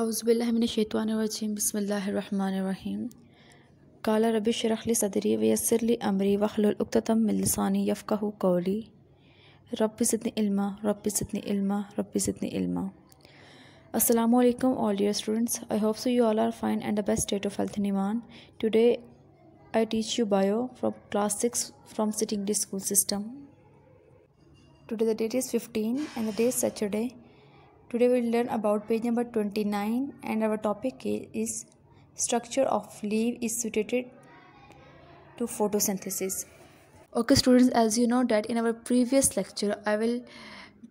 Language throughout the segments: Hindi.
अवज़बिल्लाशवानरजीम बसमीम काला रबी शरखली सदरी वयसरली अमरी वखलतम मिलसानी यफ़ाह कौली रबी सदनी इल्मा रबी सदनी इल्मा रबी सदनी इल्मा अस्सलाम all your students I hope so you all are fine and the best state of health नीमान today I teach you bio from class six from sitting school system today the date is fifteen and the day Saturday Today we will learn about page number 29 and our topic is structure of leaf is suited to photosynthesis. Okay students as you know that in our previous lecture I will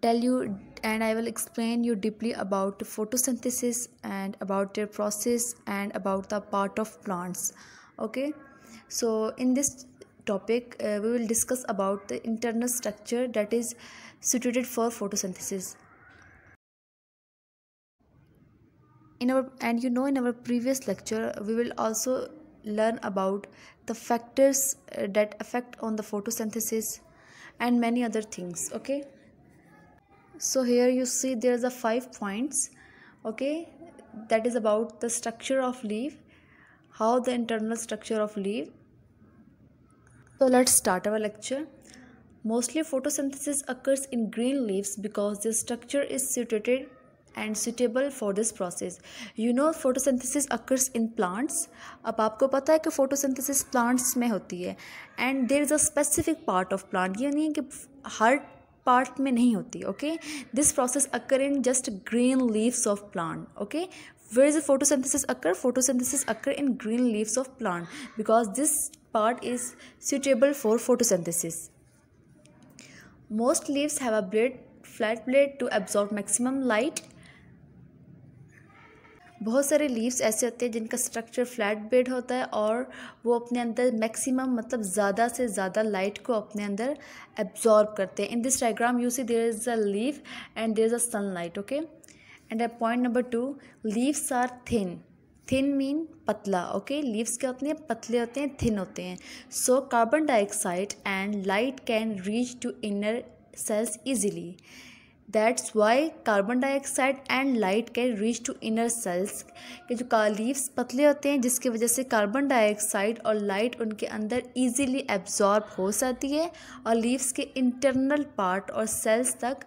tell you and I will explain you deeply about photosynthesis and about their process and about the part of plants. Okay so in this topic uh, we will discuss about the internal structure that is suited for photosynthesis in our and you know in our previous lecture we will also learn about the factors uh, that affect on the photosynthesis and many other things okay? So here you see there's a five points okay? That is about the structure of leaf how the internal structure of leaf. So let's start our lecture. Mostly photosynthesis occurs in green leaves because the structure is situated and suitable for this process you know photosynthesis occurs in plants अब आपको पता है कि फोटोसिंथेसिस प्लांट्स में होती है and there is a specific part of plant ये नहीं है कि हर पार्ट में नहीं होती okay this process occur in just green leaves of plant okay where is the photosynthesis occur photosynthesis occur in green leaves of plant because this part is suitable for photosynthesis most leaves have a blade flat blade to absorb maximum light बहुत सारे लीव्स ऐसे होते हैं जिनका स्ट्रक्चर फ्लैट बेड होता है और वो अपने अंदर मैक्सिमम मतलब ज़्यादा से ज़्यादा लाइट को अपने अंदर एब्जॉर्ब करते हैं। In this diagram you see there is a leaf and there is a sunlight okay and point number two leaves are thin thin mean पतला ओके लीव्स क्या होते हैं? पतले होते हैं थिन होते हैं। So carbon dioxide and light can reach to inner cells easily that's why carbon dioxide and light can reach to inner cells के जो लीव्स पतले होते हैं, जिसकी वजह से कार्बन डाइऑक्साइड और लाइट उनके अंदर इजीली एब्जॉर्ब हो जाती है और लीव्स के इंटरनल पार्ट और सेल्स तक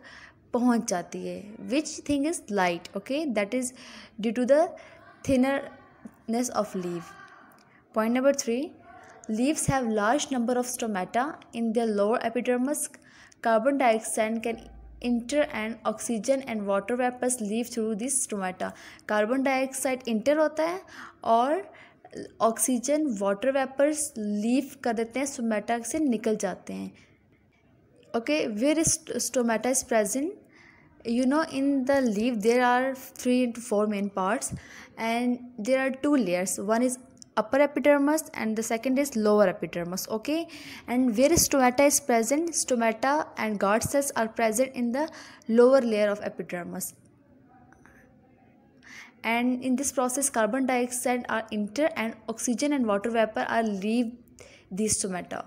पहुँच जाती है। Which thing is light okay that is due to the thinnerness of leaf point number three leaves have large number of stomata in the lower epidermis carbon dioxide can enter and oxygen and water vapours leave through this stomata carbon dioxide enter होता है और ऑक्सीजन वाटर वेपर्स लीव कर देते हैं स्टोमेटा से निकल जाते हैं। Okay where is stomata is present you know, in the leaf there are three to four main parts and there are two layers. One is upper epidermis and the second is lower epidermis okay? And where stomata is present? Stomata and guard cells are present in the lower layer of epidermis. And in this process carbon dioxide are enter and oxygen and water vapor are leave these stomata.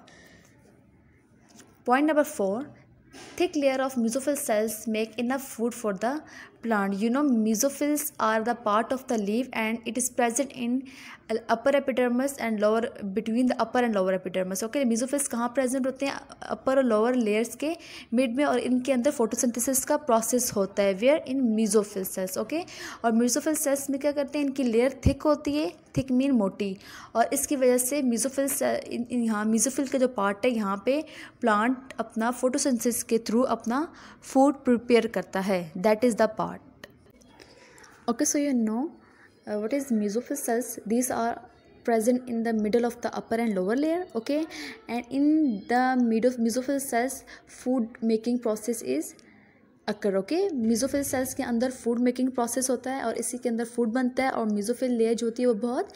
Point number 4 thick layer of mesophyll cells make enough food for the plant you know mesophills are the part of the leaf and it is present in upper epidermis and lower between the upper and lower epidermis okay mesophills कहाँ present होते हैं upper और lower layers के mid में और इनके अंदर photosynthesis का process होता है where in mesophyll cells okay और mesophyll cells में क्या करते हैं इनकी layer thick होती है थिक मीन मोटी और इसकी वजह से मीजोफिल यहाँ मीजोफिल का जो पार्ट है यहाँ पे प्लांट अपना फोटोसिंथेसिस के थ्रू अपना फ़ूड प्रिपेयर करता है that is the part okay so you know what is mesophyll cells these are present in the middle of the upper and lower layer okay and in the middle of mesophyll cells food making process is occur okay mesophyll cells के अंदर फ़ूड मेकिंग प्रोसेस होता है और इसी के अंदर फ़ूड बनता है और मीज़ोफिल लेयर जो होती है वो बहुत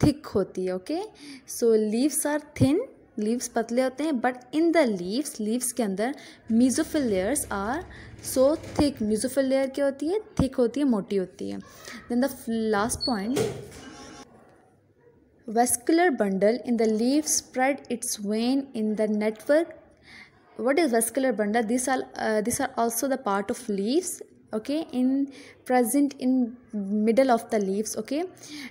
थिक होती है okay so leaves are thin leaves पतले होते हैं but in the leaves leaves के अंदर mesophyll layers are so thick mesophyll layer क्या होती है? थिक होती है मोटी होती है. Then the last point vascular bundle in the leaf spread its vein in the network is vascular bundle? These are uh, these are also the part of leaves. Okay in present in middle of the leaves okay?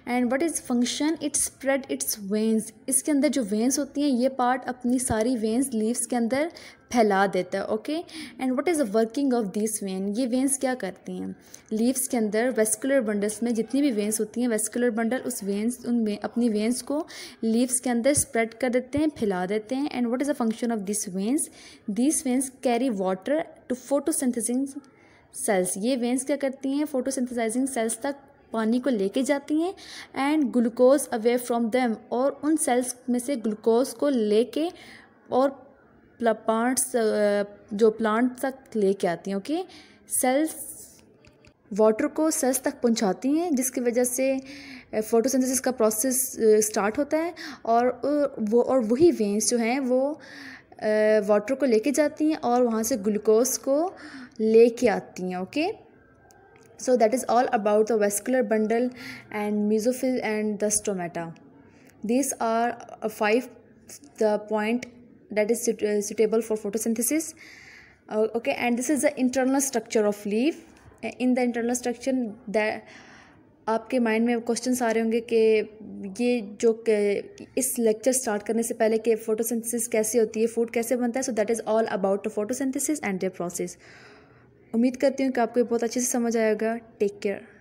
And what is function? It spread its veins. इसके अंदर जो veins होती हैं ये part अपनी सारी veins leaves के अंदर फैला देता है okay and what is the working of this vein ये वेंस क्या करती हैं? लीव्स के अंदर वेस्कुलर बंडल्स में जितनी भी वेंस होती हैं वेस्कुलर बंडल उस वेंस उन वे, अपनी वेंस को लीव्स के अंदर स्प्रेड कर देते हैं फैला देते हैं। And what is the function of this veins this veins carry water to photosynthesizing cells ये वेंस क्या करती हैं? फोटोसिंथेसाइजिंग सेल्स तक पानी को लेके जाती हैं and glucose away from them और उन सेल्स में से ग्लूकोज को लेके और प्लांट्स जो प्लांट तक लेके आती हैं ओके सेल्स वाटर को सेल्स तक पहुंचाती हैं, जिसकी वजह से फोटोसिंथेसिस का प्रोसेस स्टार्ट होता है और वो, और वही वेंस जो हैं, वो वाटर को लेके जाती हैं और वहाँ से ग्लूकोज को लेके आती हैं okay so that is all about the vascular bundle and mesophyll and the stomata this are five the point that is suitable for photosynthesis okay and this is the internal structure of leaf in the internal structure that आपके माइंड में क्वेश्चन आ रहे होंगे कि ये जो इस लेक्चर स्टार्ट करने से पहले कि फोटोसिंथेसिस कैसे होती है फ़ूड कैसे बनता है so that is all about photosynthesis and their process उम्मीद करती हूँ कि आपको बहुत अच्छे से समझ आएगा टेक केयर